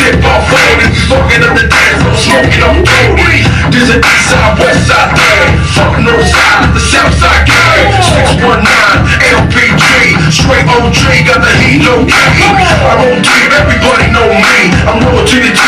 shit, I'm floating Fucking up the dance, I'm smoking, I'm loaded This an east side, west side thing Fuck no side, the south side gang 619, LPG Straight OG, got the heat, low key. I don't give everybody know me I'm loyal to the G,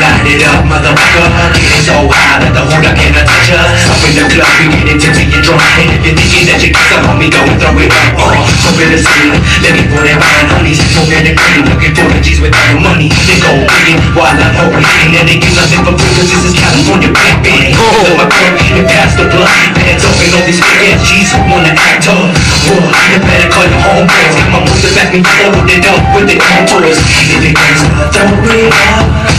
light it up, motherfucker. Getting so high that the Huda cannot touch us Up in the club, we getting tipsy and drunk And if you're thinking that you got some on me, go and throw it up uh, Up in the ceiling, let me put it behind honeys Smoking the green, looking for the G's without the money. They go digging while I'm hoping And they get nothing for free cause this is California big bang Fill my cup and pass the blunt Hands open, all these ass G's who wanna act tough Boy, you better call your homeboys. Got my moves back me, hold it up with the contours. If can't stop, throw it up